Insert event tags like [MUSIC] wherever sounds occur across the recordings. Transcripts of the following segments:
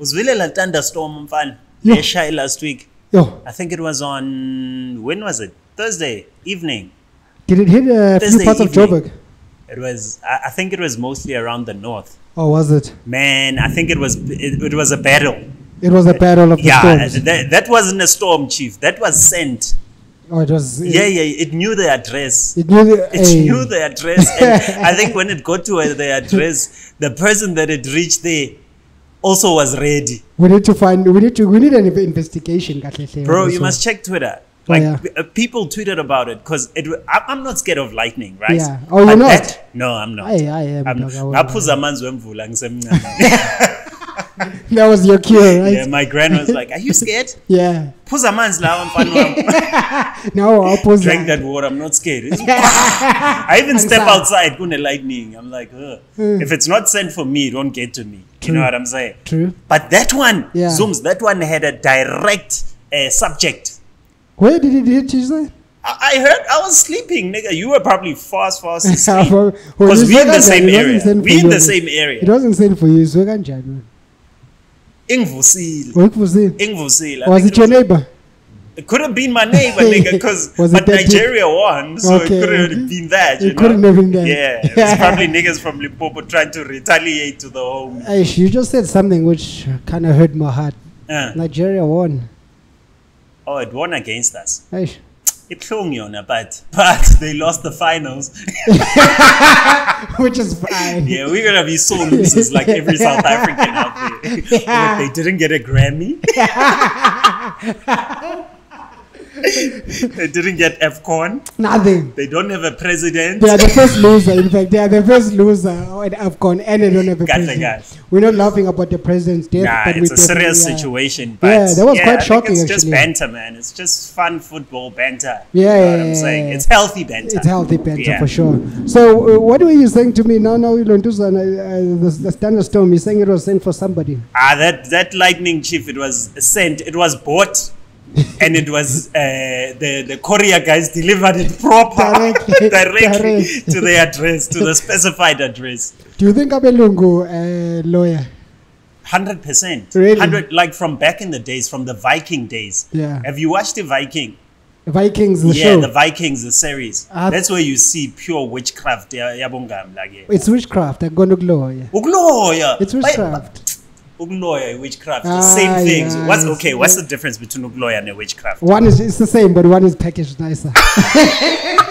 uzwile la thunderstorm mfana Yo. leshaye last week Yo, i think it was on when was it thursday evening did it hit a few Thursday parts of evening. Joburg? it was I, I think it was mostly around the north Oh, was it? man i think it was it, it was a battle It was a battle of the yeah storms. that, that wasn't a storm chief that was sent Oh, it was. yeah yeah it knew the address It knew the. it hey, knew the address and [LAUGHS] i think when it got to uh, the address the person that it reached there also was ready We need to find. We need to. We need an investigation, Bro, you must check Twitter. Oh, Like yeah. uh, people tweeted about it because it. I- I'm not scared of lightning, right? Yeah. Oh, you're But not? that- no, I'm not. Aye, aye, I'm I'm dog, I amanzi wemvula ngisemncane. [LAUGHS] [LAUGHS] That was your cure, right? yeah, my grand was like, "Are you [LAUGHS] scared? Yeah. Phuza amanzi lawa mfana wami." [LAUGHS] Now I'll pause Drink that. that water. I'm not scared. I even step outside the lightning. I'm like, Ugh. if it's not sent for me, it won't get to me. You know what I'm saying? True. But that one, Yeah. Zooms, that one had a direct uh, subject. Where did it hit you? Say? I I heard I was sleeping, nigga. You were probably fast, fast asleep. Because we in the same area. We in the same area. It wasn't sent for you. So Ingvusile. Was it? Ingvusile. Was it your neighbor? It could have been my neighbor, nigga, [LAUGHS] because but Nigeria won, so Okay. it couldn't have been that. It you know? couldn't have been that. Yeah, it's probably niggas from Limpopo trying to retaliate to the home. [LAUGHS] Aish, you just said something which kind of hurt my heart. Uh, Nigeria won. oh, it won against us. Aish. Ibuhlungu yona, but but they lost the finals. [LAUGHS] Which is fine. Yeah, we're gonna be so losers like every South African out there. [LAUGHS] But they didn't get a Grammy. [LAUGHS] [LAUGHS] they didn't get FCON. Nothing. They don't have a president. They are the first loser. In fact, they are the first loser at AFCON and they don't have a Got president. guys. We're not laughing about the president's death, Nah, but it's a serious situation. But Yeah, that was quite I shocking, It's just banter, man. It's just fun football banter. Yeah, you know yeah, I'm saying. It's healthy banter. It's healthy banter Yeah. for sure. So, uh, what were you saying to me now? Now, Ilontuza, uh, uh, the, the thunderstorm, you're saying it was sent for somebody. Ah, that that lightning chief. It was sent. It was bought. And it was uh, the the courier guys delivered it proper Directly, [LAUGHS] directly direct. to the address to the specified address. Do you think Abelungu, uh, lawyer? Hundred percent. Really? Hundred like from back in the days, from the Viking days. Yeah. Have you watched the Viking? Vikings, the yeah, show. the Vikings, the series. Ah. That's where you see pure witchcraft. ya- yabongam, like, yeah. it's witchcraft. I'm going to. Ukuloya. It's witchcraft. Ukuloya, witchcraft. Ah, the same things. yeah, What's okay? What's the difference between ukuloya and a witchcraft? One is it's the same, but one is packaged nicer. [LAUGHS]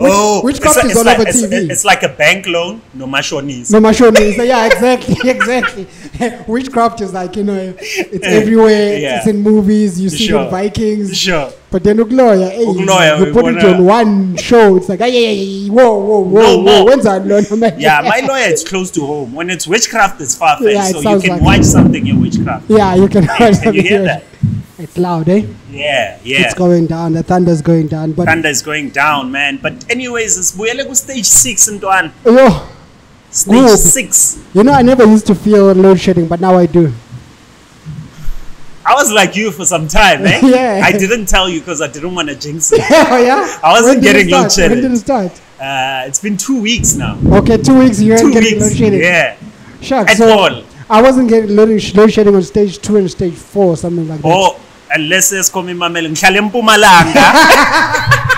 oh, witchcraft it's is all like, over it's, TV. It's like a bank loan, no mashonis. No, Mashoni. So yeah, exactly, [LAUGHS] exactly. [LAUGHS] Witchcraft is like you know, it's everywhere. Yeah. It's in movies. You see it Sure. in Vikings. Sure. But then Ukloya, hey, Ukuloya, you put it on one show. It's like, hey, hey, hey, whoa, whoa, whoa, No whoa. more. When's that [LAUGHS] man? Yeah, my lawyer is close to home. When it's witchcraft, it's far fetched. Yeah, it so you can like- watch something in witchcraft. Yeah, you can. [LAUGHS] Watch. Can you hear that? It's loud, eh? Yeah, yeah. It's going down. The thunder's going down. But Thunder is going down, man. But anyways, sibuyele ku stage six, Ntwan. yo, Stage six. you know, I never used to feel load shedding, but now I do. I was like you for some time, eh? [LAUGHS] Yeah. I didn't tell you because I didn't want to jinx it. [LAUGHS] oh yeah. I wasn't getting start? load-shedded. When did it start? Uh, it's been two weeks now. Okay, two weeks. You Two ain't getting load shedding. Yeah. Shucks. At So all. I wasn't getting load, load shedding on stage two and stage four, something like that. Oh, unless esikhoma imamela ngihlala empumalanga [LAUGHS]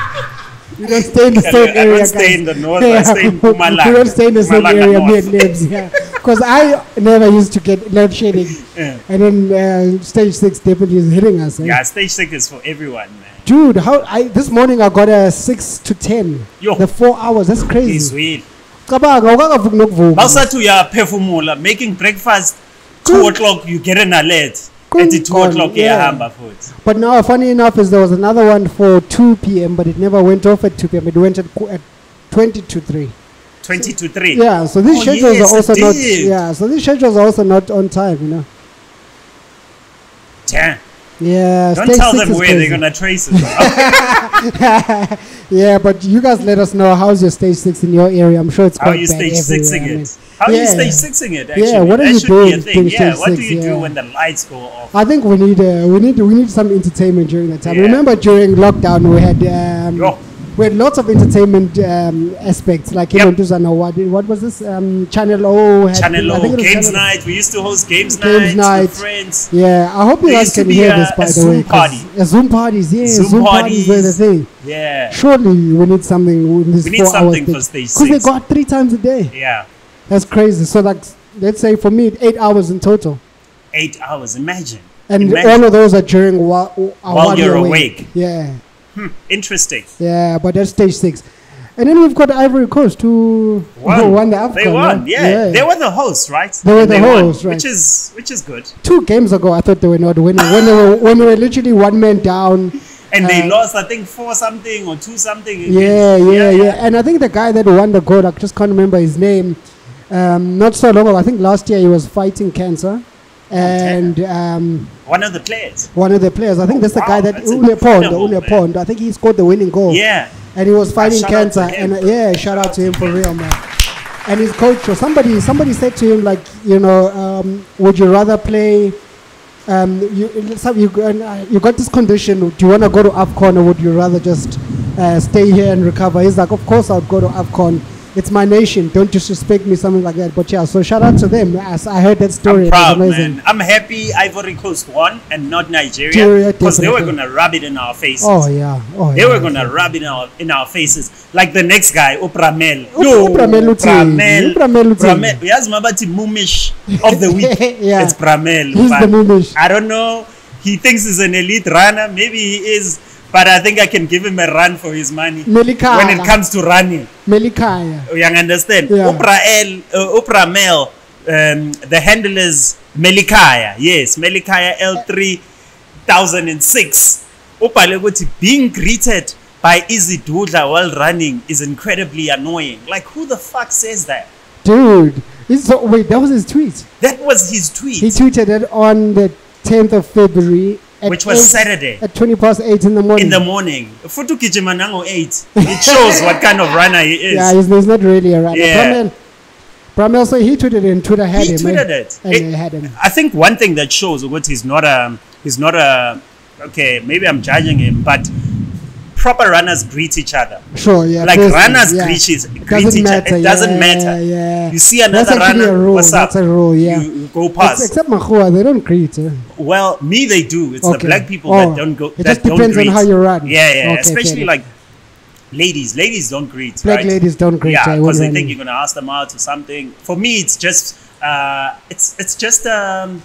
You don't stay in the same I same don't area. stay guys. in the north, I stay in [LAUGHS] Mpumalanga. We don't stay in the same area, me North. and Nibs, yeah. Because I never used to get load shedding. Yeah. And then uh, stage six definitely is hitting us. eh? Yeah, stage six is for everyone, man. Dude, how I this morning I got a six to ten. Yo. The four hours. That's crazy. Izwile. Cabanga awukakavuki nokuvuka. Bawusathi uyaphefumula making breakfast 2 o'clock you get an alert. 2 Gone, o'clock yeah. futhi. But now, funny enough, is there was another one for 2 p.m., but it never went off at 2 p.m. It went at, at 20 to 3. 20 to 3. Yeah, so these Oh, schedules yes, are also not. Yeah, so these schedules are also not on time. You know. Damn. Yeah. Don't tell them where crazy. they're going to trace it. [LAUGHS] [LAUGHS] [LAUGHS] Yeah, but you guys let us know how's your stage six in your area. I'm sure it's How quite are you bad stage sixing I mean. it? How are you Yeah. stage sixing it actually? Yeah, what are that you doing be thing. during Yeah, stage what do you do Yeah. when the lights go off? I think we need uh, we need we need some entertainment during that time. Yeah. Remember during lockdown we had um, Yo. We had lots of entertainment um, aspects, like Yep. Tuzano, what, what was this? Um, Channel O. Had, Channel I think O, Games Channel- Night. We used to host Games, Games Nights night. with friends. Yeah, I hope you There guys can hear a- this, by the Zoom way. party. A Zoom parties, yeah. Zoom Zoom, parties were the thing. Yeah. Surely we need something We need something for stage Because they got three times a day. Yeah. That's crazy. So like, let's say for me, eight hours in total. Eight hours. Imagine. And Imagine. all of those are during while, While you're awake. Yeah, Hmm, interesting. yeah, but that's stage six. And then we've got Ivory Coast who Won. won the AFCON. They won. right? Yeah. They were the hosts, right? They were the won, hosts, right. Which is which is good. Two games ago, I thought they were not winning. when they were when they were literally one man down. And they Uh, lost, I think, four something or two something. Yeah, against- yeah, yeah. And I think the guy that won the gold, I just can't remember his name. Um, not so long ago, I think last year he was fighting cancer. And um, One of the players. one of the players, I think that's the Wow, guy that that's Ule Pond, incredible, Pond. I think he scored the winning goal. Yeah. and he was fighting shout out to cancer. And uh, yeah, shout out to him for real, man. And his coach, or somebody, somebody said to him like, you know, um, would you rather play? Um, you, some- you, uh, you got this condition. Do you want to go to Afcon, or would you rather just uh, stay here and recover? He's like, of course, I'll go to Afcon. It's my nation. Don't disrespect me, something like that. But yeah, so shout out to them. As I heard that story, I'm proud, amazing. man. I'm happy Ivory Coast won and not Nigeria because they were gonna rub it in our faces. Oh yeah, oh They yeah. were gonna rub it in our, in our faces like the next guy, Upramel uthini? Upramel. Upramel uthini? Upramel. Uyazi mabathi mumish of the week. [LAUGHS] Yeah. It's Pramel. But the Mumish. I don't know. He thinks he's an elite runner. Maybe he is, but I think I can give him a run for his money Melikaya. when it comes to running. Melikaya. You understand? Yeah. Uprael, uh, Upramel, um, the handle is Melikaya. Yes, Melikaya L3006. Ubhale ukuthi being greeted by Izzy Dudla while running is incredibly annoying. Like, who the fuck says that? Dude, so, wait, that was his tweet. That was his tweet, He tweeted it on the 10th of February, at which was eight- Saturday at 20 past 8 in the morning. in the morning. Futhi ugijima nango 8. It shows what kind of runner he is. yeah, he's, he's not really a runner. Yeah. Bramel, Bramel, so he tweeted it and Twitter had he him. Eh? tweeted and, it. And It- had him. I think one thing that shows what he's not a he's not a okay maybe I'm judging him but proper runners greet each other Sure, yeah. like runners yeah. greet, each, greet each other it doesn't yeah, matter Yeah. you see another runner a rule. what's up That's a rule, yeah. you, you go past Except Mahua, they don't greet. eh? well me they do it's the black people Oh, that don't go it that just don't depends on how you run. yeah yeah Okay, especially like ladies ladies don't greet Black right? ladies don't greet. yeah because they think you're gonna ask them out or something for me it's just uh it's it's just um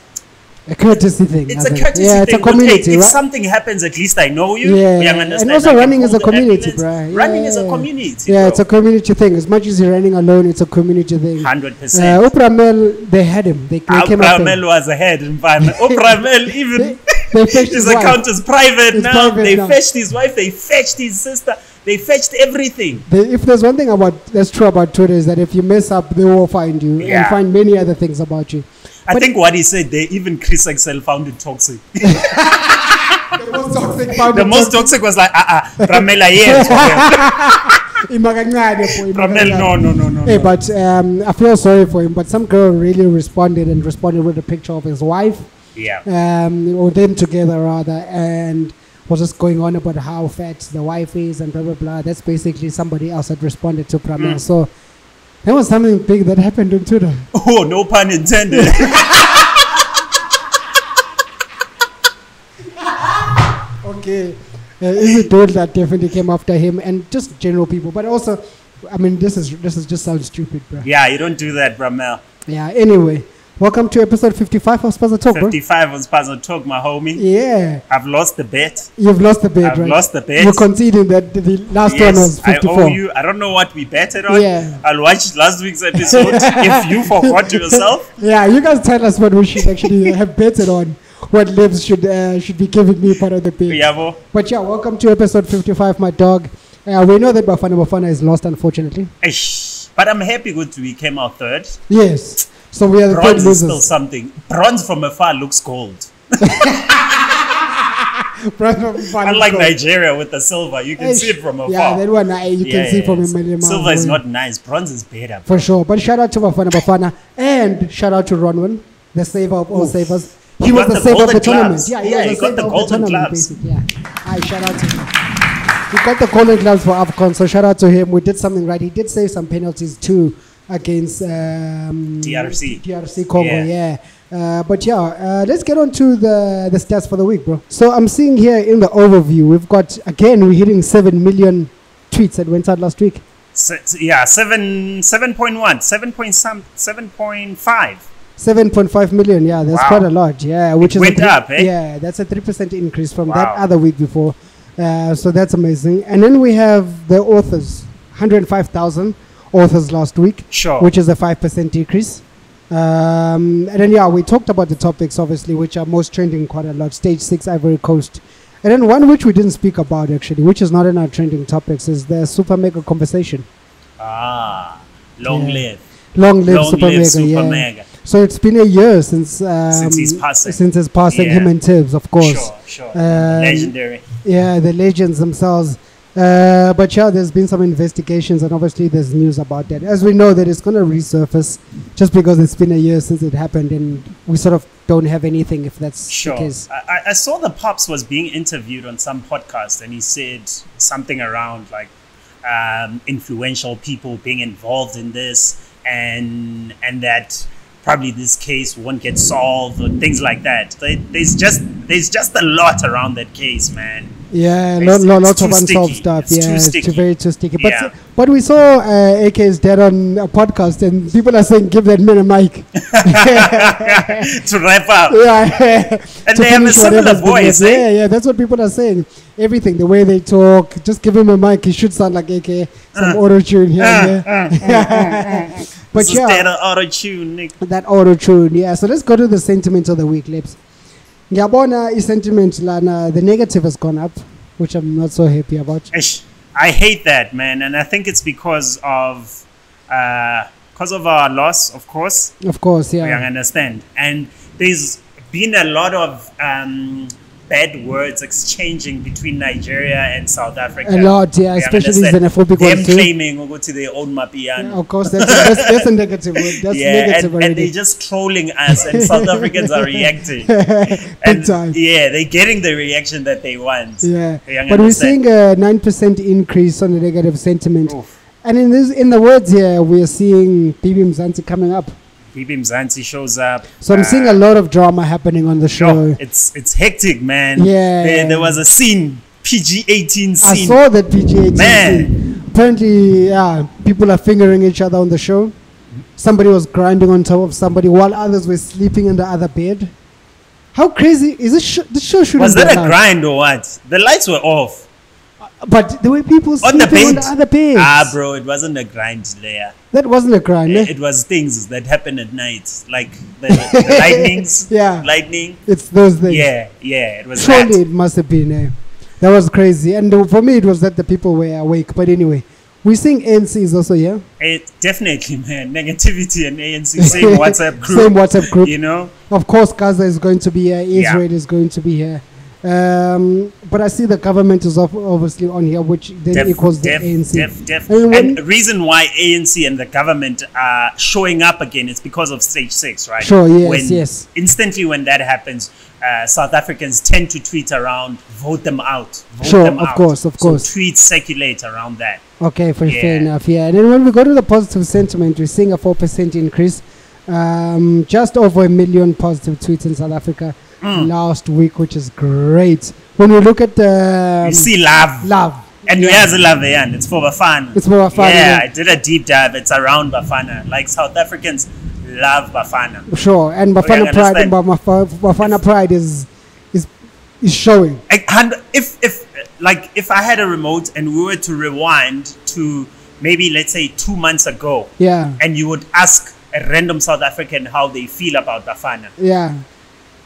a courtesy thing. It's a courtesy yeah, thing. it's a community, hey, if right? something happens, at least I know you. Yeah, and also running is a community, bro. Running is a Yeah. community. Yeah, bro. it's a community thing. As much as you're running alone, it's a community thing. hundred Uh, percent. Upramel, they had him. They, they came after him. Upramel was ahead. Upramel [LAUGHS] even They, they fetched [LAUGHS] his account is private It's now. private they now. fetched his wife. They fetched his sister. They fetched everything. They, if there's one thing about that's true about Twitter is that if you mess up, they will find you and find many other things about you. I But- think what he said there, even Chris Excel found it toxic. [LAUGHS] The most toxic the most toxic was like, ah, ah, Pramela, yes. Imakancane po, Pramel, no, no, no, no. Hey, no. but um, I feel sorry for him. But some girl really responded and responded with a picture of his wife, yeah. um, or them together rather, and was just going on about how fat the wife is and blah blah blah. That's basically somebody else that responded to Pramel. Mm. So there was something big that happened on Twitter. [LAUGHS] Oh, no pun intended. [LAUGHS] Okay. Uh, dude that definitely came after him and just general people, but also, I mean, this is this is just sounds stupid, bro. yeah, you don't do that, Bramel. Yeah. Anyway, welcome to episode fifty-five of Spaza Talk, bro. 55 was Puzzle Talk, my homie. Yeah, I've lost the bet. you've lost the bet, I've right? lost the bet. You're conceding that the- last one was Yes, I fifty-four. owe you. I don't know what we betted on. Yeah. I'll watch last week's episode [LAUGHS] if you forgot yourself. Yeah, you guys tell us what we should actually [LAUGHS] have betted on. What lives should uh, should be giving me part of the bet. Yabo. But yeah, welcome to episode fifty-five, my dog. Uh, we know that Bafana Bafana is lost, unfortunately. But I'm happy good we came out third. Yes. So we are the third Bronze is still something. Bronze from afar looks gold. [LAUGHS] Unlike Nigeria with the silver, you can see it from afar. Yeah, that one uh, you can see from a million miles Silver is not nice. Bronze is better. For sure. But shout out to Bafana Bafana and shout out to Ronwen, the saver of all savers. He, He was the the saver of the tournament. Yeah, he Yeah, he got the golden tournament, gloves. basically. Yeah. I shout out to him. he got the golden gloves for AFCON, so shout out to him. We did something right. He did save some penalties too against um, DRC. DRC Congo, Yeah. yeah. Uh, but yeah, uh, let's get on to the, the stats for the week, bro. So I'm seeing here in the overview, we've got, again, we're hitting 7 million tweets that went out last week. Se- yeah, seven, seven point one, seven point some, seven point five. 7.5 million, yeah, that's Wow. quite a lot, yeah. Which It is went three- up, eh? Yeah, that's a 3% increase from that other week before. Uh, so that's amazing. And then we have the authors, 105,000 authors last week, Sure. which is a 5% decrease. Um, and then, yeah, we talked about the topics, obviously, which are most trending quite a lot. Stage 6, Ivory Coast. And then one which we didn't speak about, actually, which is not in our trending topics, is the Super Mega conversation. ah, long Yeah. live. Long live Long Super live Mega, Super yeah. Mega. So it's been a year since um, Since his passing. Since his passing, Yeah. him and Tibbs, of course. Sure, sure. Um, Legendary. Yeah, the legends themselves. Uh, but yeah, there's been some investigations, and obviously there's news about that. As we know that it's going to resurface, just because it's been a year since it happened, and we sort of don't have anything if that's Sure. the case. I, I- saw the Pops was being interviewed on some podcast and he said something around like um, influential people being involved in this and and that probably this case won't get solved or things like that. There's just there's just a lot around that case, man. Yeah, lo- lo- lots of unsolved sticky. stuff. It's too yeah, it's too very too sticky. But Yeah. but we saw uh, AK's dad on a podcast, and people are saying, "Give that man a mic." [LAUGHS] to wrap up. yeah, And [LAUGHS] to they have a similar voice, eh? Yeah, yeah, that's what people are saying. Everything, the way they talk, just give him a mic. He should sound like AK. Some uh. auto tune here and uh, there. Uh, [LAUGHS] but This is yeah, that auto tune, Nick. that auto tune. Yeah, so let's go to the sentiment of the week, Lips. Ngiyabona i-sentiment lana the negative has gone up, which I'm not so happy about. I hate that, man, and I think it's because of uh, because of our loss, of course. Of course, yeah I understand, and there's been a lot of um, bad words exchanging between Nigeria and South Africa. A lot, yeah, especially xenophobic Them too. claiming ukuthi they own Mapiano. Of course, that's, that's, that's a negative word. That's yeah, negative and, and already. they're just trolling us, and South [LAUGHS] Africans are reacting. [LAUGHS] And time. yeah, they're getting the reaction that they want. Yeah, but we're seeing a nine percent increase on the negative sentiment, Oof. and in this, in the words here, we're seeing BB Mzansi coming up. BB Mzansi shows up. So I'm uh, seeing a lot of drama happening on the show. No, it's it's hectic, man. Yeah. There, there was a scene, PG eighteen I saw that PGA. Man. Apparently, yeah, people are fingering each other on the show. Somebody was grinding on top of somebody while others were sleeping in the other bed. How crazy is this? Sh- the show shouldn't was that a grind or what? The lights were off But the way people on the on the other bed. ah, bro, it wasn't a grind layer. That wasn't a grind. eh? It, it was things that happen at night, like the, the [LAUGHS] lightnings. Yeah. lightning. It's those things. Yeah, yeah, it was Surely that. it must have been. Eh? That was crazy. And uh, for me, it was that the people were awake. But anyway, we're seeing ANC is also here. It definitely, man. Negativity and ANC same [LAUGHS] WhatsApp group. Same WhatsApp group. You know, Of course, Gaza is going to be here. Israel is going to be here. Um, but I see the government is ob- obviously on here, which then def, equals the ANC. def, def. And And the reason why ANC and the government are showing up again is because of stage six, right? Sure, yes, when, yes. Instantly, when that happens, uh, South Africans tend to tweet around, vote them out. Vote Sure, them of out. course, of So course. tweets circulate around that. Okay, for fair enough. Yeah, and then when we go to the positive sentiment, we're seeing a four percent increase. Um, just over a million positive tweets in South Africa last week, which is great. When we look at the you um, see love. love, And we has love and it's for Bafana. It's for Bafana, Yeah, yeah. I did a deep dive. It's around Bafana. Like South Africans love Bafana. sure, and Bafana Pride, understand. Bafana Bafana Pride is is is showing. And if if like if I had a remote and we were to rewind to maybe let's say two months ago, Yeah, and you would ask a random South African how they feel about Bafana, yeah.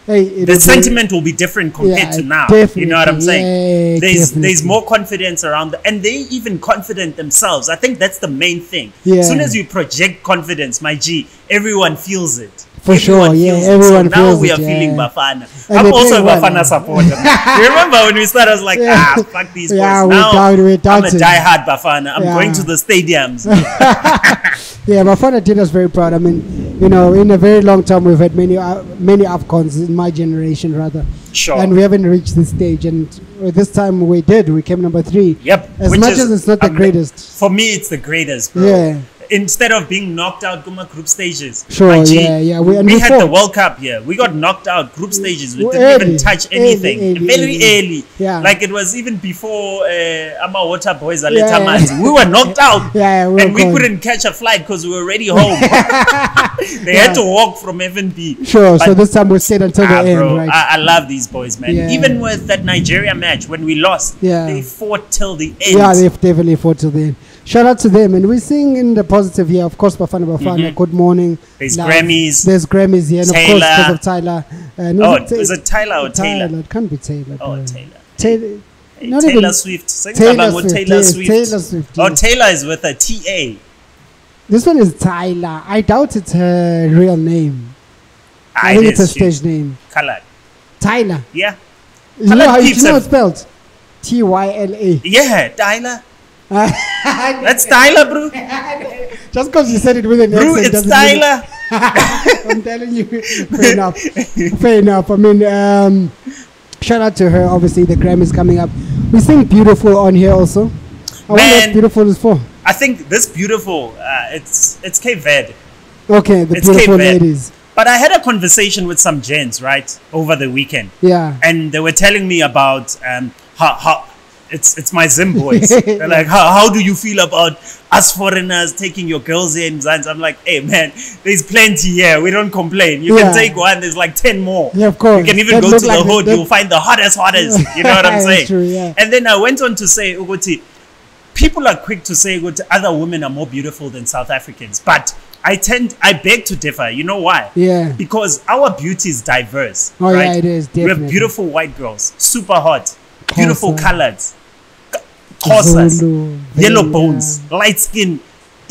Hey, the sentiment will be different compared Yeah, to now. You know what I'm saying? Yeah, there's definitely. there's more confidence around, the, and they even confident themselves. I think that's the main thing. Yeah. As soon as you project confidence, my G, everyone feels it. For sure, Everyone yeah, feels it. everyone so now feels we it, are feeling yeah. Bafana. And I'm also a Bafana supporter. [LAUGHS] [LAUGHS] you remember when we started? I was like, ah, fuck these Yeah, boys. Now down- I'm a diehard Bafana. I'm going to the stadiums. [LAUGHS] Yeah, Bafana did us very proud. I mean, you know, in a very long time, we've had many uh, many Afcons in my generation, rather. Sure. and we haven't reached this stage. And this time we did. We came number three. Yep. As which much is as it's not the greatest. For me, it's the greatest, bro. Yeah. Instead of being knocked out Guma group stages. Sure, G, yeah, yeah, we- We, had the. World Cup here. We got knocked out group stages. We didn't early, even touch anything. early, Very early. early. Yeah. Like it was even before uh, Ama Water Boys Aleta Yeah. Manzi. We were knocked [LAUGHS] out. Yeah, we and we gone. couldn't catch a flight because we were already home. [LAUGHS] [LAUGHS] they Yeah. had to walk from FNB. Sure. so this time we stayed until Ah, the end, right? I, I love these boys, man. Yeah. Even with that Nigeria match when we lost, Yeah. they fought till the end. yeah, they've definitely fought till the end. Shout out to them, and we're seeing in the positive here. Of course, Bafana Bafana. Mhm. Good morning. There's love. Grammys. There's Grammys here, and of course, because of Tyler. Uh, no, oh, Ta- is it Tyler or Taylor? It can't be Taylor. Oh, bro. Taylor. Taylor. Hey, Not Taylor even- Swift. Sing Taylor Swift, Taylor yes, Swift. Taylor Swift, Oh. Taylor is with a T A. This one is Tyler. I doubt it's her real name. Ah, I think it's a stage name. Colored. Tyler. Yeah. You know how you, know it- it's spelled? T Y L A. Yeah, Tyler. That's Tyler, bro. [LAUGHS] Just because you said it with an Bro, accent it's doesn't mean it- Tyler. [LAUGHS] I'm telling you, fair enough. Fair enough. I mean, um, shout out to her. Obviously, the Grammys coming up. We sing beautiful on here also. I wonder Man. what beautiful is for. I think this beautiful. Uh, it's it's Cape Verde. Okay, the It's beautiful ladies. But I had a conversation with some gents right over the weekend. Yeah. and they were telling me about um, how, how it's it's my Zim boys. [LAUGHS] They're like, how, how do you feel about us foreigners taking your girls in Zanz? I'm like, hey man, there's plenty here. We don't complain. You Yeah. can take one. There's like ten more. Yeah, of course. You can even That go to like the hood. that- You'll find the hottest, hottest. [LAUGHS] You know what I'm saying? true, yeah. And then I went on to say, Uguti, people are quick to say Uguti, other women are more beautiful than South Africans, but I tend, I beg to differ. You know why? Yeah. Because our beauty is diverse. Oh, yeah, right? it is, We have beautiful white girls, super hot, beautiful Xhosa. colors, Xhosas, yellow bones, light skin.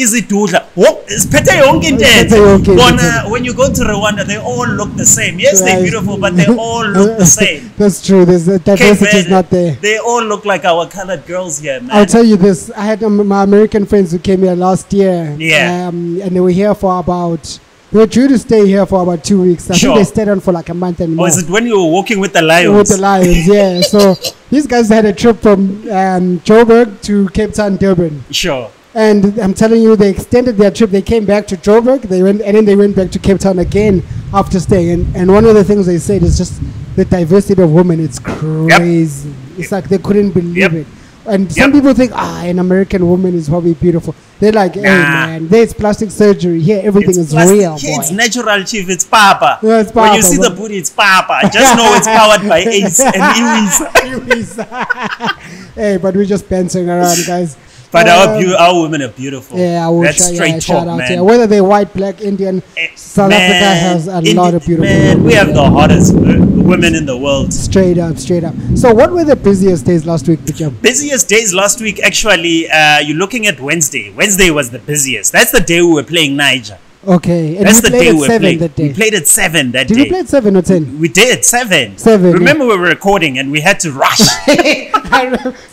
izidudla siphethe yonke into enhle. bona when you go to rwanda they all look the same yes they're beautiful but they all look the [LAUGHS] same That's true. There's the diversity is not there. they all look like our colored girls here man I'll tell you this. I had um, my American friends who came here last year. Yeah. Um, and they were here for about. They were due to stay here for about two weeks. I Sure. think they stayed on for like a month and or more. is it when you were walking with the lions with the Lions, yeah. [LAUGHS] So these guys had a trip from um, Joburg to Cape Town, Durban. sure And I'm telling you, they extended their trip. They came back to Joburg. They went, and then they went back to Cape Town again after staying. And, and one of the things they said is just the diversity of women. It's crazy. It's like they couldn't believe Yep. it. And some people think, ah, an American woman is probably beautiful. They're like, hey Nah. man, there's plastic surgery here. Everything It's is plastic- real, Yeah, it's natural, chief. It's Papa. Yeah, it's When you Papa, see the booty, it's Papa. Just know it's powered by [LAUGHS] Ace and [LAUGHS] Iwis. hey, but we're just bouncing around, guys. But our, Um, beau- our women are beautiful. Yeah, I will That's shout, straight yeah, talk, shout out man. you. Whether they're white, black, Indian, Eh, South man, Africa has a Indi- lot of beautiful Man, women. we have yeah. the hottest uh, women in the world. Straight up, straight up. So, what were the busiest days last week, Picham? Busiest days last week, actually, uh, you're looking at Wednesday. Wednesday was the busiest. That's the day we were playing Niger. Okay, and That's we the played day at we playing. that We played at seven that Did day. Did we play at seven or ten? We did seven. Seven, Remember, we were recording and we had to rush. [LAUGHS] [LAUGHS]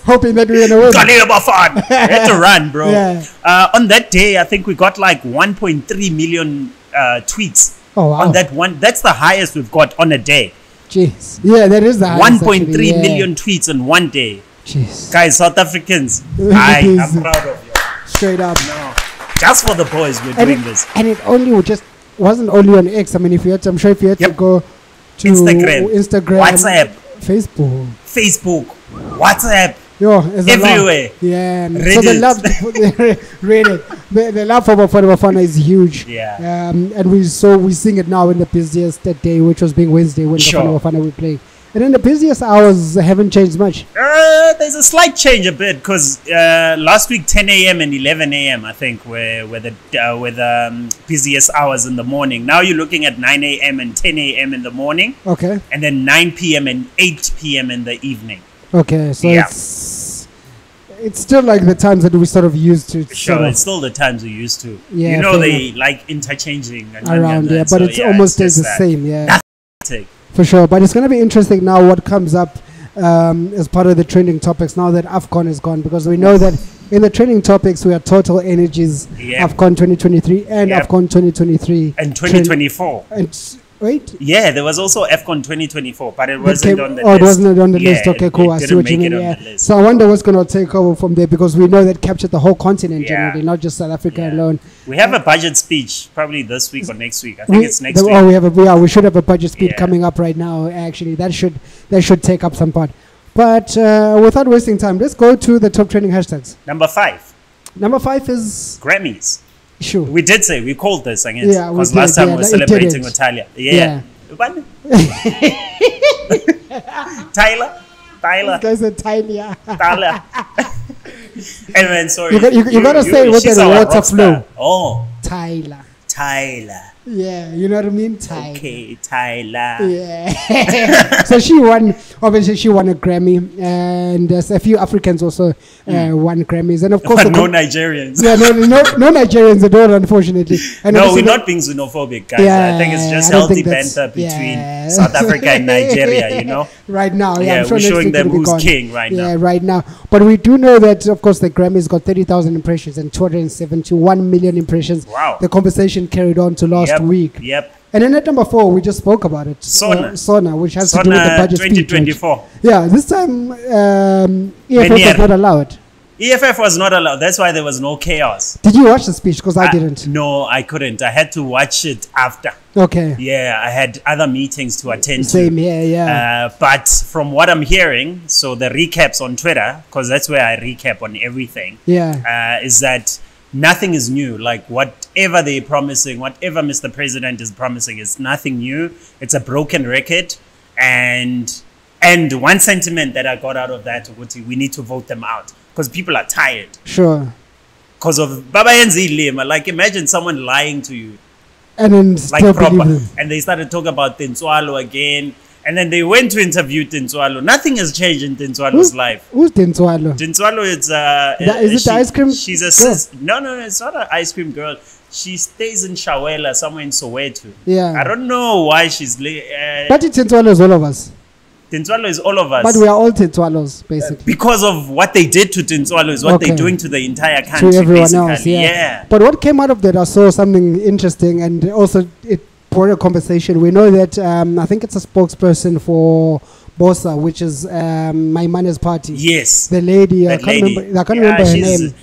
Hoping that we're gonna win. Khalil Bafan. We had to [LAUGHS] run, bro. Yeah. Uh, on that day, I think we got like 1.3 million uh, tweets. Oh wow! On that one, that's the highest we've got on a day. Jeez, yeah, that is the highest, 1.3 yeah. million tweets in one day. Jeez, Guys, South Africans, I am proud of you. straight up. No, just for the boys, we're And doing it, this. and it only would just wasn't only on X. I mean, if you had, to, I'm sure if you had to go to Instagram, Instagram, WhatsApp, Facebook, Facebook, WhatsApp. Yo, it's Everywhere. Yeah. and So the Reddit. love, [LAUGHS] Reddit. The, the love for Bafana Bafana is huge. Yeah. Um, and we so we sing it now in the busiest day, which was being Wednesday when Sure. Bafana Bafana were playing. And then the busiest hours haven't changed much. Uh, there's a slight change a bit because uh, last week 10 a.m. and 11 a.m. I think were were the uh, were the um, busiest hours in the morning. Now you're looking at 9 a.m. and 10 a.m. in the morning, Okay. and then 9 p.m. and 8 p.m. in the evening. Okay. So Yeah. it's it's still like the times that we sort of used to Sure, it's still the times we used to. Yeah, you know they like interchanging around, yeah. But so, it's yeah, almost stays the that. same, yeah. That's. For sure, but it's going to be interesting now what comes up um, as part of the trending topics now that AFCON is gone because we know that in the trending topics we are Total Energies Yeah. AFCON 2023 and Yep. AFCON 2023 And trend- 2024. and Wait. Yeah, there was also AFCON 2024, but it wasn't came- on the oh, list. it wasn't on the Yeah, list. Okay, cool. I see what you mean. Yeah. So I wonder what's going to take over from there because we know that captured the whole continent Yeah. generally, not just South Africa Yeah. alone. We have a budget speech probably this week or next week. I think We- it's next the- week. Oh, we have a yeah, we should have a budget speech coming up right now. Actually, that should that should take up some part. But uh, without wasting time, let's go to the top trending hashtags. Number five, Number five is Grammys. Sure. We did say we called this, I guess, Yeah, because last time yeah, we were celebrating with Talia. Yeah. Yeah. [LAUGHS] Tyler, Tyler, Guys are yeah. Tyler. [LAUGHS] and then sorry, You got- you- you gotta say with the water flow. Oh, Tyler. Tyler. Yeah, you know what I mean? Okay, Tyler. Yeah. [LAUGHS] so she won. Obviously, she won a Grammy, and there's a few Africans also uh, won Grammys, and of course. But no Nigerians. yeah, no, no, no Nigerians at all, unfortunately. [LAUGHS] And No, we're not being xenophobic, guys. Yeah, I think it's just healthy banter between yeah. South Africa and [LAUGHS] Nigeria, you know? right now. Yeah, Yeah, I'm sure we're showing them who's gone. king right yeah, now. Yeah, right now. But we do know that, of course, the Grammys got 30,000 impressions and 271 million impressions. Wow. The conversation carried on to last Yep, week. Yep. And then at number four, we just spoke about it. Sona. Uh, Sona, which has to do with the Sona budget speech. right? 2024. Yeah, this time um, EFF was not allowed. EFF was not allowed. That's why there was no chaos. Did you watch the speech? Because I, didn't. No, I couldn't. I had to watch it after. Okay. Yeah, I had other meetings to attend Same to. here, yeah. Uh, but from what I'm hearing, so the recaps on Twitter, because that's where I recap on everything, yeah. uh, is that nothing is new. Like whatever they're promising, whatever Mr. President is promising, is nothing new. It's a broken record, and and one sentiment that I got out of that, we need to vote them out because people are tired Sure. because of Baba Yenzi Lima. Like imagine someone lying to you, And then like proper, and they started talking about Tintswalo again. And then they went to interview Tintswalo. Nothing has changed in Tintswalo's life. Who's Denswalo? Tintswalo is uh, That- is it the ice cream She's a sis. No, no, no, it's not an ice cream girl. She stays in Chiawelo, somewhere in Soweto. Yeah. I don't know why she's. Uh, But it's is all of us. Tintswalo is all of us. But we are all Denswalos, basically. because of what they did to Tintswalo is what Okay. they're doing to the entire country. to everyone basically. else. Yeah. yeah. But what came out of that, I saw something interesting, and also it brought a conversation. We know that um, I think it's a spokesperson for Bosa, which is um, my mother's party. Yes. The lady, I That can't lady. remember. I can't Yeah, remember her name.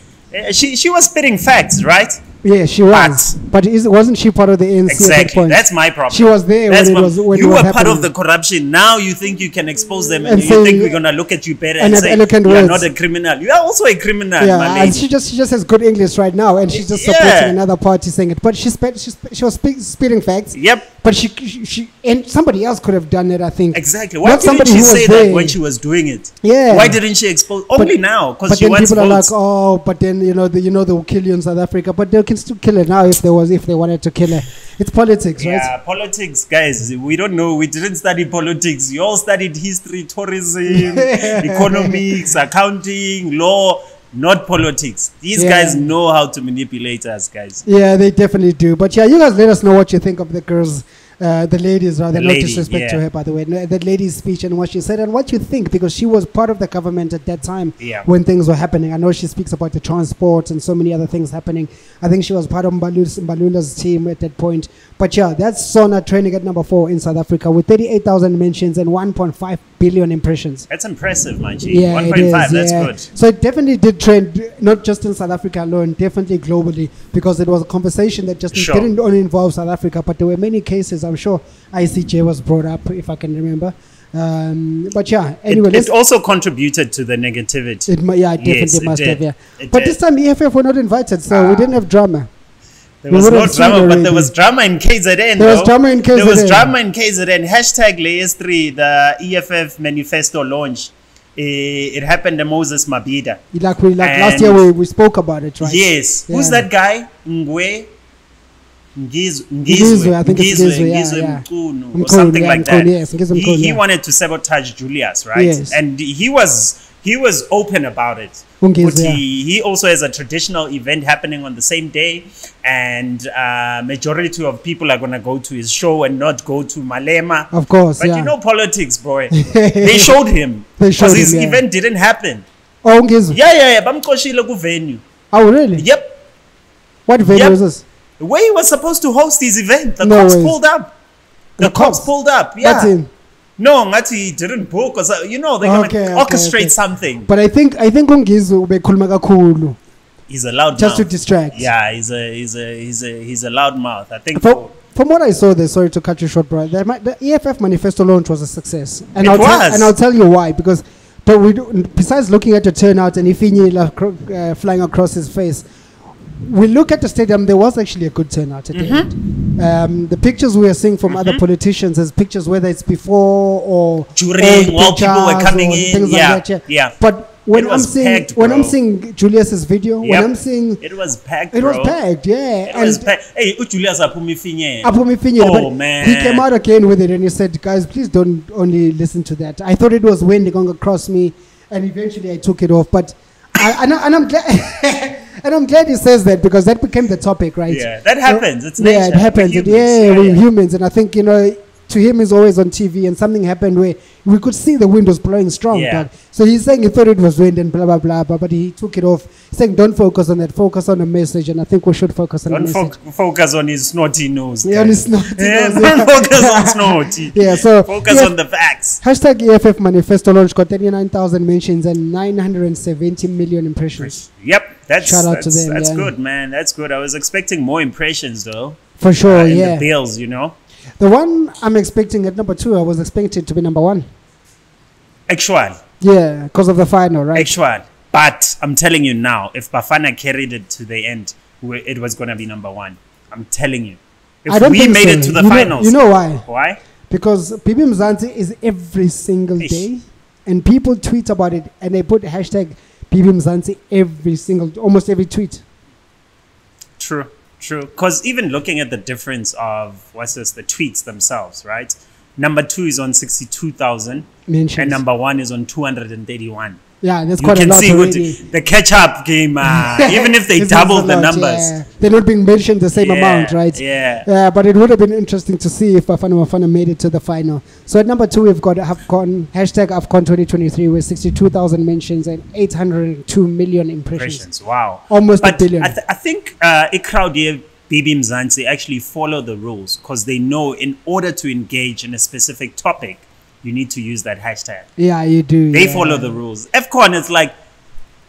uh, she she was spitting facts, right? Yeah, she was. But is, wasn't she part of the ANC that Exactly. point? That's my problem. She was there That's when it was when you were part of the corruption. Now you think you can expose them, and, And you say- think we're gonna look at you better and and, say eloquent you are words. not a criminal. You are also a criminal, yeah, my and lady. she just she just has good English right now, and she's just Yeah. supporting another party saying it. But she spe- she, spe- she was spe- spitting facts. Yep. But she, she she and somebody else could have done it. I think Exactly. Why Not didn't somebody she who say that when she was doing it? Yeah. Why didn't she expose only now? Because But she then wants people are like, oh, but then you know, the, you know, they will kill you in South Africa, but they can still kill her now if there was if they wanted to kill her. It's politics, yeah, right? politics, guys. We don't know. We didn't study politics. You all studied history, tourism, [LAUGHS] economics, accounting, law, not politics. These Yeah. guys know how to manipulate us, guys. Yeah, they definitely do. But yeah, you guys let us know what you think of the girls. Uh, the ladies, rather, The no lady, disrespect to her, by the way. No, the lady's speech and what she said, and what you think, because she was part of the government at that time Yeah. when things were happening. I know she speaks about the transport and so many other things happening. I think she was part of Mbalula's, Mbalula's team at that point. But yeah, that's Sona training at number four in South Africa with 38,000 mentions and 1.5 billion impressions. That's impressive, man. G. Yeah, it 1.5, that's yeah. good. So it definitely did trend, not just in South Africa alone, definitely globally, because it was a conversation that just Sure. didn't only involve South Africa, but there were many cases. I'm sure ICJ was brought up, if I can remember. Um, but yeah, anyway, let's. it also contributed to the negativity. It, yeah, it definitely Yes, it must did. have, yeah. It But did. this time EFF were not invited, so we Ah. didn't have drama. There was no drama, but there was drama in KZN. There was drama in There was drama in KZN. Hashtag Layes3, the EFF manifesto launch. Eh, It happened to Moses Mabhida. Like we like last year, we, we spoke about it, right? Yes. Who's that guy? Ngwe? Ngizwe, Ngizwe, I think it's Ngizwe, Ngizwe, yeah, Ngizwe yeah. Mchunu, or Mchunu, something yeah, like Mchunu, that. yes, he, he yeah. wanted to sabotage Julius, right? Yes. And he was he was open about it. He, he also has a traditional event happening on the same day, and uh, majority of people are gonna go to his show and not go to Malema. Of course, But yeah. you know politics, boy. [LAUGHS] they showed him because his yeah. event didn't happen. oh, Ngizwe. Yeah, yeah, yeah. Bamkoshile ku venue. Oh, really? Yep. What venue Yep. is this? Where he was supposed to host his event, the No cops ways. pulled up. The, The cops, cops? pulled up. Yeah. No, Ngati he didn't book or so, you know, they're Okay, okay, orchestrate okay. something. But I think I think ungizu bekhuluma kakhulu He's a loud just to distract. Yeah, he's a he's a he's a he's a loud mouth. I think From, from what I saw there, sorry to cut you short, bro. The, the EFF manifesto launch was a success, and It I'll was. and I'll tell you why. Because but we do, besides looking at the turnout and Ifinyi uh, flying across his face, we look at the stadium. There was actually a good turnout at the Mm-hmm. end. Um, the pictures we are seeing from other politicians as pictures, whether it's before or During, while people were coming in, yeah, like that. yeah. But when I'm seeing packed, when I'm seeing Julius's video, when I'm seeing it was packed. it was packed, yeah, It was packed. Hey, Julius Apumifinye. Apumi Finye, Oh, man. he came out again with it and he said, guys, please don't only listen to that. I thought it was wind going across me, and eventually I took it off. But I, and, I, and I'm glad, [LAUGHS] and I'm glad he says that because that became the topic, right? Yeah, that happens. It's nature. yeah, it happens. Humans. yeah, we're humans, and I think you know. To him, is always on TV, and something happened where we could see the wind was blowing strong. Yeah. So he's saying he thought it was wind and blah blah blah, blah but he took it off. Saying don't focus on that, focus on the message, and I think we should focus on Don't the message. fo- focus on his snotty nose. Yeah, on his snotty Yeah, nose, don't [LAUGHS] yeah. focus on snotty. [LAUGHS] Yeah, so Focus yeah, on the facts. Hashtag EFF manifesto launch got 39,000 mentions and 970 million impressions. Yep, that's Shout out that's, to them, that's yeah. good, man. That's good. I was expecting more impressions though. For sure, uh, yeah. the bills, you know. The one I'm expecting at number two, I was expecting to be number one. Actual, Yeah, because of the final, right? actual. But I'm telling you now, if Bafana carried it to the end, it was gonna be number one. I'm telling you. If I don't we made so. it to the you finals, Know, you know why? why? Because BB Mzansi is every single Ish. day, and people tweet about it, and they put hashtag BB Mzansi every single, almost every tweet. True, true. Because even looking at the difference of what's this, the tweets themselves, right? Number two is on sixty-two thousand, and number one is on two hundred and thirty-one. Yeah, that's You quite a can lot see what already. the catch-up game. [LAUGHS] Uh, even if they doubled the lot, numbers, yeah. they're not being mentioned the same Yeah, amount, right? Yeah. Yeah, but it would have been interesting to see if Bafana Bafana made it to the final. So at number two, we've got AFCON, hashtag AFCON 2023 with 62,000 mentions and 802 million impressions. Impressions. Wow. Almost a But billion. I, th- I think uh, Ikraudia BB Mzansi actually follow the rules because they know in order to engage in a specific topic, you need to use that hashtag. yeah, you do. They yeah. follow the rules. FCON is like,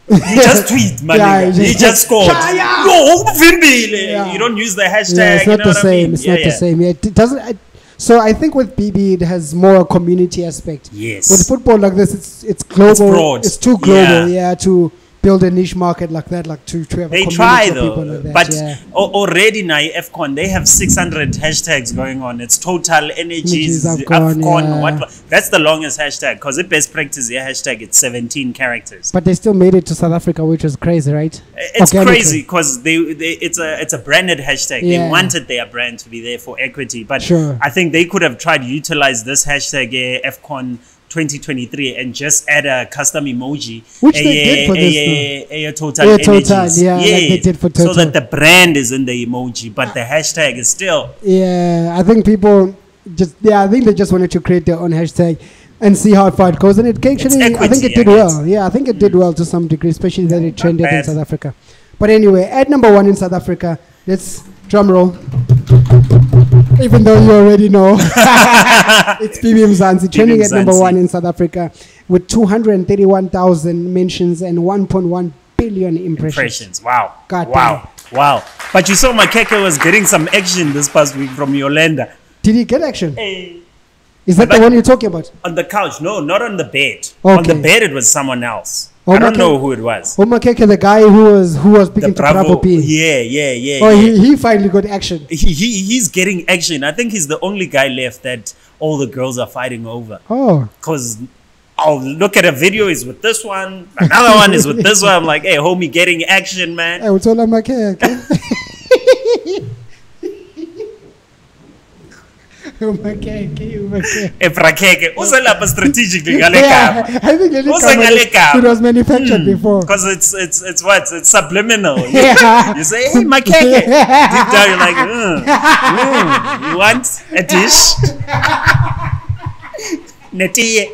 you just [LAUGHS] tweet, man. Yeah, you just, [LAUGHS] scored. Yeah. No, Yeah. You don't use the hashtag. Yeah, it's not the what I same. mean? It's not the same. Yeah, it doesn't. I, so I think with BB, it has more a community aspect. Yes. With football like this, it's it's global. broad. It's too global. Yeah. Yeah. to build a niche market like that, like to to have They try though, people like that. but yeah. already now FCON they have 600 hashtags going on. It's total energies, Energies AFCON, yeah. what, that's the longest hashtag because the best practice yeah hashtag it's 17 characters. But they still made it to South Africa, which was crazy, right? It's crazy because they, they it's a it's a branded hashtag. Yeah. They wanted their brand to be there for equity, but Sure. I think they could have tried to utilize this hashtag eh, FCON 2023 and just add a custom emoji, Which they did for this, total Yeah, Total, yeah, like they did for total. so that the brand is in the emoji, but the hashtag is still Yeah, I think people just yeah, I think they just wanted to create their own hashtag and see how far it goes, and it actually I think it did well. Yeah, I think it did mm. well to some degree, especially that it trended in. South Africa. But anyway, at number one in South Africa, let's drum roll. Even though you already know, [LAUGHS] it's BB Mzansi trending at number one in South Africa with 231,000 mentions and 1.1 billion impressions. impressions. Wow. God wow. Wow. But you saw Makeke was getting some action this past week from Yolanda. Did he get action? Hey. Is that the one you're talking about? On the couch. No, not on the bed. On the bed it was someone else. I don't know who it was. Oma Keke, the guy who was who was The speaking to Bravo. Bravo P. Yeah, yeah, yeah. Oh, yeah. he, he finally got action. he, he he's getting action. I think he's the only guy left that all the girls are fighting over. Oh, Cause I'll look at a video. He's with this one. Another one is with this one. I'm like, hey, homie, getting action, man. I told Oma Keke. Oma Keke, Oma Keke. Efrakeke. Uselapha strategically ngale gama. I think Kama, ngale it was manufactured before. Because it's it's it's what it's subliminal. You, Yeah. you say, hey, makeke. Deep down, you're like, mm, mm, you want a dish? [LAUGHS] Netiye.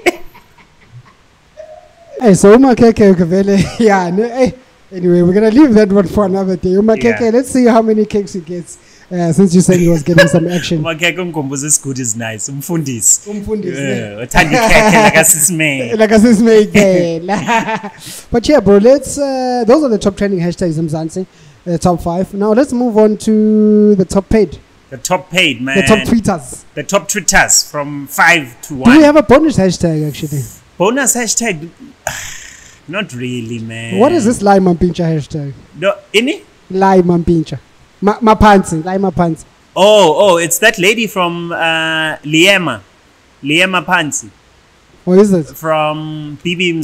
Hey, so Uma Keke Kavele, yeah. No, hey, anyway, we're gonna leave that one for another day. Uma Keke, Yeah. let's see how many cakes he gets. Uh, since you said he was getting some action. [LAUGHS] umakhekhe umgombozi isigudi is nice umfundisi Umfundisi, Eh, uthanda ikhekhe like a sis But yeah, bro, let's. Uh, those are the top trending hashtags in Mzansi, uh, top five. Now let's move on to the top paid, the top paid man the top tweeters. the top tweeters from five to one Do we have a bonus hashtag actually? bonus hashtag [SIGHS] not really man What is this Lai Mampincha hashtag? no, any Lai Mampincha. Ma- Mapansi, Lai Mapansi. oh oh it's that lady from uh, liema liema pansi Or is it? from bb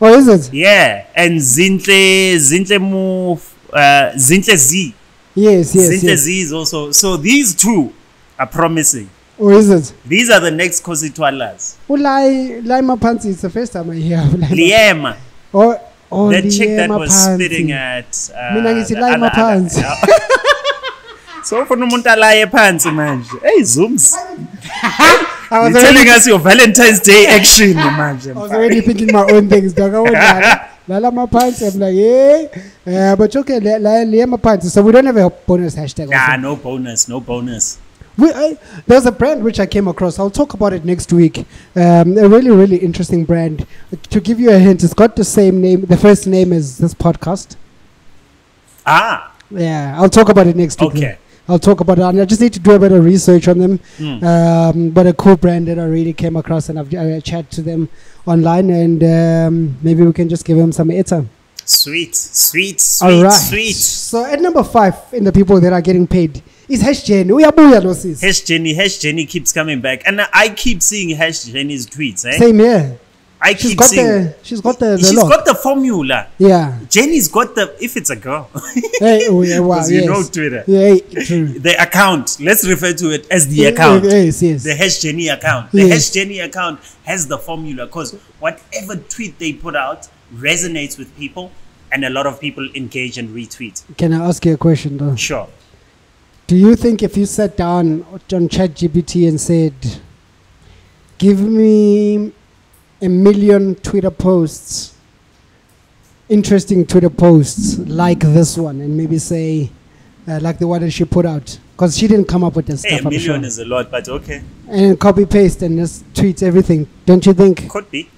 Or is it? yeah and zintle zintle mu uh, zintle z Yes, yes, zintle yes. z is also so these two are promising Or is it? these are the next Khosi Twalas. Ulai Lai Mapansi, it's the first time I hear of liema or that chick that was spitting at uh, Mina ngithi la emaphansi. [LAUGHS] so ufuna umuntu alaye phansi manje hey zooms [LAUGHS] I was you're telling us your valentine's day action manje I was already thinking my own things, dog. I was like, Lala Mapansi. I'm like, yeah. Uh, but okay, La- La- Liema Mapansi. So we don't have a bonus hashtag. nah also. no bonus no bonus We, I, there's a brand which I came across. I'll talk about it next week. Um, a really, really interesting brand. To give you a hint, it's got the same name. The first name is this podcast. ah Yeah, I'll talk about it next week. okay I'll talk about it. And I just need to do a bit of research on them. Hmm. Um, but a cool brand that I really came across, and I've uh, chat to them online, and um, maybe we can just give them some airtime. sweet sweet All sweet right. sweet So at number five, in the people that are getting paid, is Hash Jenny. Uyabuya no sis. Hash Jenny, Hash Jenny keeps coming back, and I keep seeing Hash Jenny's tweets. Eh? Same here. I She's keep got seeing. the. She's got the. the She's lock. got the formula. Yeah. Jenny's got the. If it's a girl, Hey, oh, yeah, wow, [LAUGHS] because you yes. know Twitter, Yeah, true. the account. Let's refer to it as the account. Yes, yes. The Hash Jenny account. The Yes. Hash Jenny account has the formula because whatever tweet they put out resonates with people, and a lot of people engage and retweet. Can I ask you a question though? Sure. Do you think if you sat down on ChatGPT and said, "Give me a million Twitter posts, interesting Twitter posts like this one," and maybe say, uh, like the one that she put out, because she didn't come up with this Hey, a stuff, I'm million sure, is a lot, but okay, and copy paste and just tweets everything. Don't you think? could be,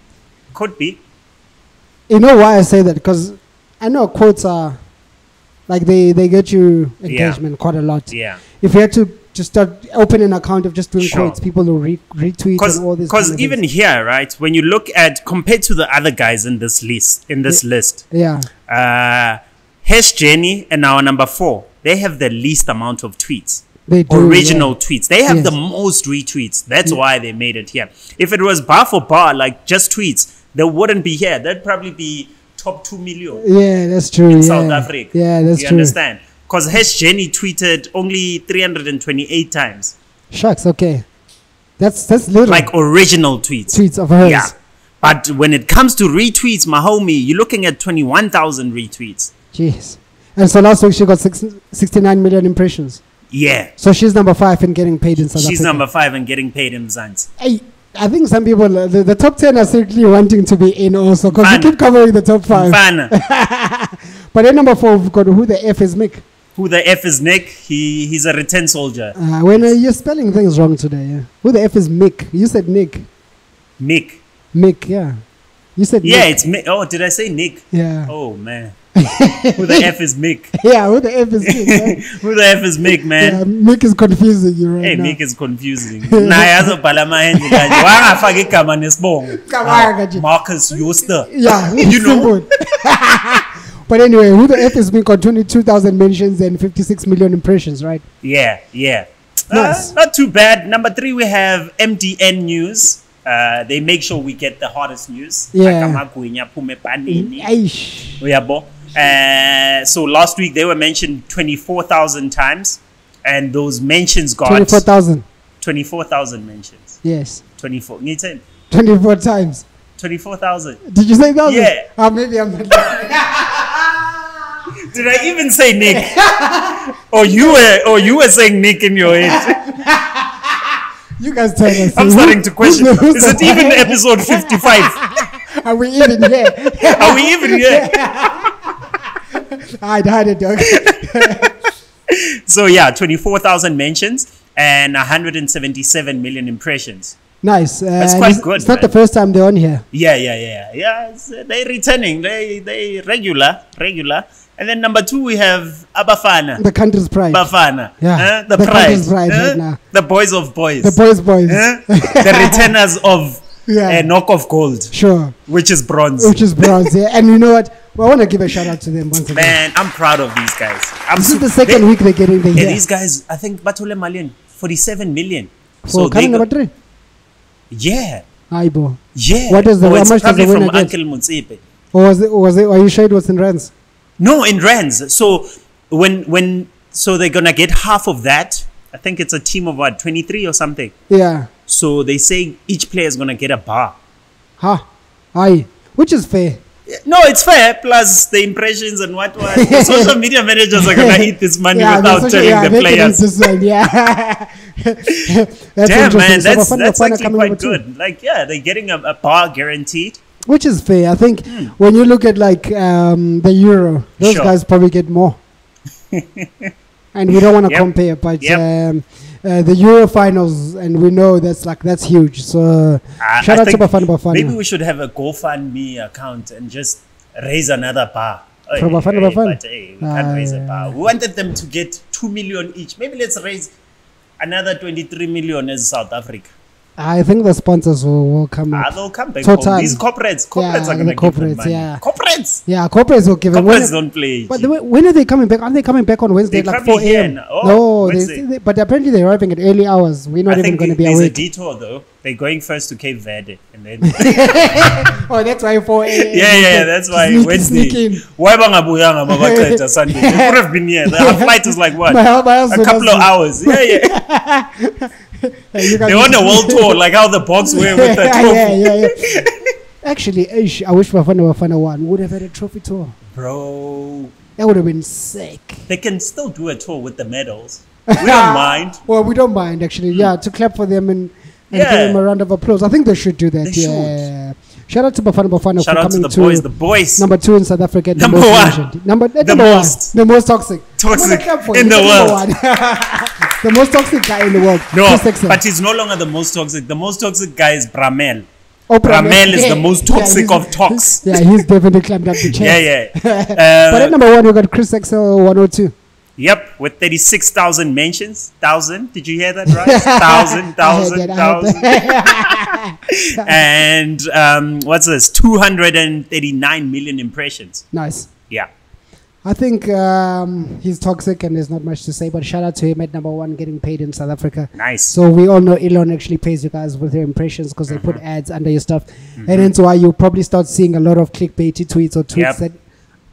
could be. You know why I say that? Because I know quotes are like they they get you Yeah. engagement quite a lot. Yeah. if you had to just start open an account of just doing Sure. quotes, people will re- retweet and all this. Because kind of even things. here, right, when you look at compared to the other guys in this list, in this list, yeah, uh, Jenny and our number four, they have the least amount of tweets. they do Original tweets. They have Yes. the most retweets. That's why they made it here. If it was bar for bar, like just tweets, they wouldn't be here. That'd probably be top two million Yeah, that's true. in yeah. South Africa. Yeah, that's you true. understand? Because Hash Jenny tweeted only 328 times. Shucks. Okay, that's that's little Like original tweets. tweets of hers. Yeah. But when it comes to retweets, my homie, you're looking at 21,000 retweets. Jeez. And so last week she got six, 69 million impressions. Yeah. So she's number five in getting paid in South She's Africa. number five in getting paid in Zans. Hey, I think some people, the, the top 10 are secretly wanting to be in also because we keep covering the top five. [LAUGHS] But at number four, we've got who the F is Mick. Who the F is Nick? He He's a return soldier. Uh, when uh, you're spelling things wrong today, yeah. Who the F is Mick? You said Nick. Mick. Mick, yeah. You said Yeah, Nick. it's Mick. Oh, did I say Nick? Yeah. Oh, man. Who the F is Mick? [LAUGHS] Yeah, who the F is Mick? [LAUGHS] Who the F is Mick, man? yeah, Mick is confusing you right Hey, now. Mick is confusing. Naye azobhala amahendle kanje. Wangafaka igama nesibongo. Marcus Joster. Yeah, [LAUGHS] You know. but anyway, who the F is Mick on 22,000 mentions and 56 million impressions, right? Yeah, yeah. Nice. Uh, not too bad. Number three, we have MDN News. Uh, they make sure we get the hottest news. Yeah. Akamagwinya, Phume Panini. Aish. Uyabo. Uh, so last week they were mentioned 24,000 times, and those mentions got 24,000. 24,000 mentions. Yes. 24. Ngithi 24 times. 24,000. Did you say that? Yeah. Oh, maybe I'm. [LAUGHS] Did I even say Nick? or you were, or you were saying Nick in your head? [LAUGHS] You guys tell us. I'm starting to question. who's the- who's Is it even episode 55? [LAUGHS] Are we even here? Are we even here? I'd had it, dog. [LAUGHS] so yeah, 24,000 mentions and 177 million impressions. Nice. Uh, That's quite it's, good, It's not the first time they're on here. Yeah, yeah, yeah, yeah. Uh, they returning. They they regular, regular. And then number two we have Abafana. The country's pride. Bafana. Yeah, Huh? the, the pride. pride Huh? right now. The boys of boys. the boys, boys. Huh? [LAUGHS] the returners of Yeah. a knock of gold, Sure. which is bronze. Which is bronze. yeah. And you know what? Well, I want to give a shout out to them once again. Man, I'm proud of these guys. I'm This is the second they- week they're getting the Yeah, year. these guys, I think Batole Malian, 47 million. For they coming go- number three. Yeah, Aibo. yeah. What is the- oh, how much does the winner from? Uncle Motsepe. Or was it, was it, are you sure it was in rands? No, in rands. So when when so they're gonna get half of that. I think it's a team of what 23 or something. Yeah. So they say each player is gonna get a bar. Ha. Aye. Which is fair. No, it's fair. Plus the impressions and what what the [LAUGHS] social media managers are gonna eat this money Yeah, without that's telling yeah, the they can eat players. Yeah. [LAUGHS] [LAUGHS] that's Damn man, So that's Bafana that's actually quite two. good. Like yeah, they're getting a, a bar guaranteed. Which is fair. I think Hmm. when you look at like um, the Euro, those Sure. guys probably get more. and we don't want to Yep. compare, but Yep. um, uh, the Euro finals, and we know that's like that's huge. So I- shout I out to Bafana Bafana. Maybe we should have a GoFundMe account and just raise another bar. Hey, For Bafana Bafana? But hey, we can't Ah, raise a bar. We wanted them to get two million each. Maybe let's raise another 23 million as South Africa. I think the sponsors will, will come Ah, they'll come back Total. home. These corporates, corporates Yeah, are going to give them money. yeah. Corporates. Yeah, corporates will give them. Corporates When, don't play. but the, when are they coming back? Aren't they coming back on Wednesday They're at like 4 a.m.? Oh, no, they, they- but apparently they're arriving at early hours. We're not I even going to be there's a detour though. They're going first to Cape Verde and then [LAUGHS] oh, that's why 4 a.m. [LAUGHS] yeah, yeah, yeah, that's why Sneak- Wednesday. sneak. Why bangabuyanga mabaqeda [LAUGHS] Sunday? They could have been here. Our flight is like what? My- my a couple of hours. Yeah, yeah. Hey, They want a [LAUGHS] world tour, like how the Boks were with the trophy. yeah, yeah, yeah. Actually, ish, I wish Bafana Bafana one would have had a trophy tour. Bro, That would have been sick. they can still do a tour with the medals. We don't [LAUGHS] mind. Well, we don't mind actually. Yeah, to clap for them and, and Yeah. give them a round of applause. I think they should do that. They should. yeah. Shout out to Bafana Bafana Shout for out to coming the boys, the boys. number two in South Africa. the Number most one. Number, uh, The number most. One. The most toxic. Toxic I'm gonna clap for in the world. [LAUGHS] the most toxic guy in the world. No, but he's no longer the most toxic. The most toxic guy is Bramel. Oh, Bramel is Yeah, the most toxic he's- of tox. Yeah, he's definitely climbed up the chair. [LAUGHS] Yeah, yeah. [LAUGHS] But at Uh, number one, we got Chris Excel 102. Yep, with 36,000 mentions. Thousand. Did you hear that right? [LAUGHS] thousand, thousand, thousand. and um, what's this? 239 million impressions. Nice. Yeah. I think um, he's toxic and there's not much to say, but shout out to him at number one getting paid in South Africa. Nice. So we all know Elon actually pays you guys with their impressions because they Mm-hmm. put ads under your stuff. And hence why you'll probably start seeing a lot of clickbaity tweets or tweets Yep. that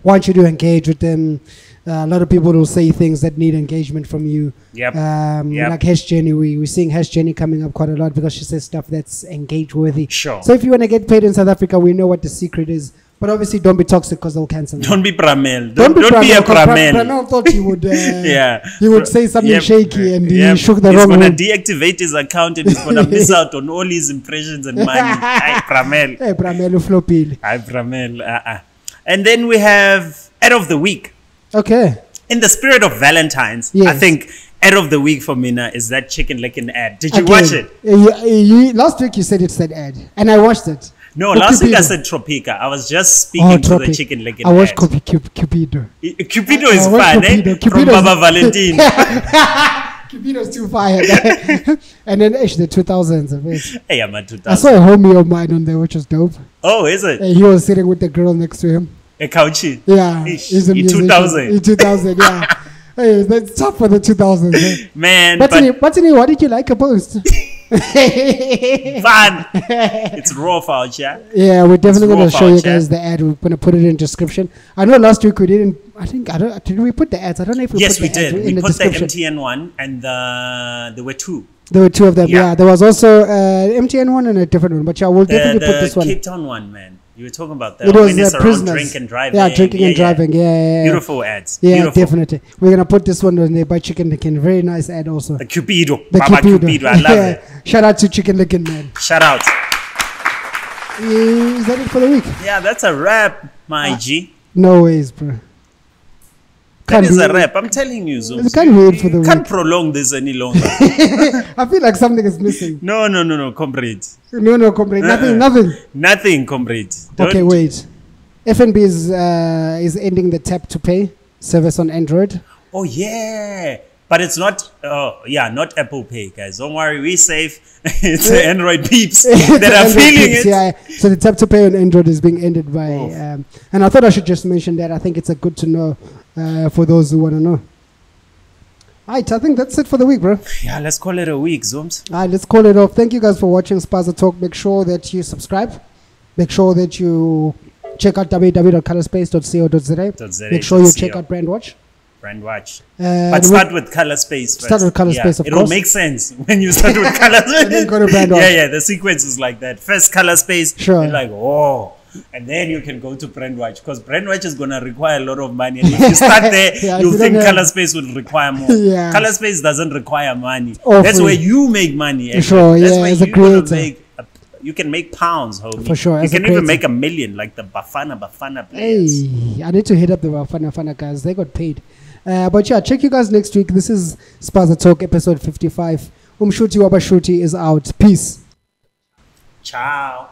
want you to engage with them. Uh, a lot of people will say things that need engagement from you. Yep. Um, Yep. Like Hash Jenny, we, we're seeing Hash Jenny coming up quite a lot because she says stuff that's engage worthy. Sure. So if you want to get paid in South Africa, we know what the secret is. But obviously, don't be toxic because they'll cancel. Don't be Bramel. Don't, don't, be, a Pramel, 'cause Pra- Bramel. Pramel thought he would. [LAUGHS] Uh, yeah. He would say something yep, shaky and he shook the he's wrong gonna one. deactivate his account and he's gonna [LAUGHS] miss out on all his impressions and money. Hi, [LAUGHS] Bramel. Hey, Pramel flopile. Hi, Bramel. Uh-uh. And then we have ad of the week. Okay. In the spirit of Valentine's, I think ad of the week for Mina is that Chicken Licken ad. Did you Again, watch it? uh, You, you, last week you said it said ad, and I watched it. No, Oh, last week I said Tropika. I was just speaking Oh, to Tropic. the Chicken Licken I watched Cup- Cupido. Cupido is I watched fun, eh? Cupido. From Cupido is- [LAUGHS] Baba Valentine. Cupido's too fire. [LAUGHS] and then actually the 2000s of it. hey, I'm a I 2000. saw a homie of mine on there, which was dope. Oh, is it? And he was sitting with the girl next to him. A couchy. Yeah, Ish, he's a in musician. 2000. In 2000, yeah. [LAUGHS] hey, that's tough for the 2000s. Eh? Man, But, but anyway, but anyway, what did you like about [LAUGHS] fun. [LAUGHS] it's raw our chat. Yeah, we're definitely going to show you guys the ad. We're going to put it in description. I know last week we didn't. I think I don't. Did we put the ads? I don't know if we Yes, put we the did. in We the put the description. MTN one, and the there were two. there were two of them. Yeah. Yeah, there was also uh, MTN one and a different one. But yeah, we'll The, definitely put the this one. Cape Town one, man. You were talking about that. It was uh, prisoners. drink and driving. Yeah, drinking and driving. Yeah, yeah, yeah. Beautiful ads. Yeah, Beautiful. definitely. We're gonna put this one on there by Chicken Licken. Very nice ad also. The Cupido. The Baba Cupido. Cupido. I love [LAUGHS] Yeah. it. Shout out to Chicken Licken, man. Shout out. Is that it for the week? Yeah, that's a wrap, my G. No ways, bro. That Can't is a be- rap. I'm telling you, Zooms. You can't wait for the You can't prolong this any longer. [LAUGHS] I feel like something is missing. no, no, no, no, comrade. No, no, comrade. Nothing, Uh-uh. nothing. Nothing, comrade. Don't- Okay, wait. FNB is uh, is ending the tap to pay service on Android. Oh yeah, but it's not. Oh yeah, not Apple Pay, guys. Don't worry, we safe. [LAUGHS] it's the [LAUGHS] Android peeps that are Android feeling picks, it. Yeah, so the tap to pay on Android is being ended by, Oof. um, and I thought I should just mention that. I think it's a good to know uh, for those who want to know. All right, I think that's it for the week, bro. [LAUGHS] Yeah, let's call it a week, Zooms. All right, let's call it off. Thank you guys for watching Spaza Talk. Make sure that you subscribe. Make sure that you check out www.colorspace.co.za. Make sure you check out Brand Watch. Brand watch. Uh, But start with color space first. Start with Color Space, of It'll course. make sense [LAUGHS] when you start with [LAUGHS] color then go to Brand Watch. Yeah, yeah, the sequence is like that. First color space, Sure. you're like, oh. And then you can go to Brand Watch because Brand Watch is gonna require a lot of money. And if you start there, [LAUGHS] Yeah, you think don't color space will require more. [LAUGHS] Yeah. Color space doesn't require money. Oh, That's where you make money. Sure, That's yeah, where as a you gonna creator. make a- you can make pounds, homie. For sure, You a can even make a million, like the Bafana Bafana players. Hey, I need to hit up the Fana Fana guys. They got paid. Uh, but yeah, check you guys next week. This is Spaza Talk episode 55. Umshuti Wabashuti is out. Peace. Ciao.